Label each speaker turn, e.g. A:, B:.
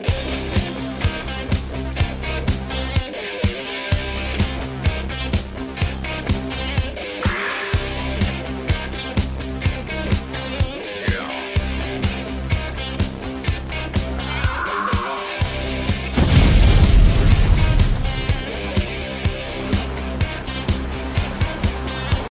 A: Bye.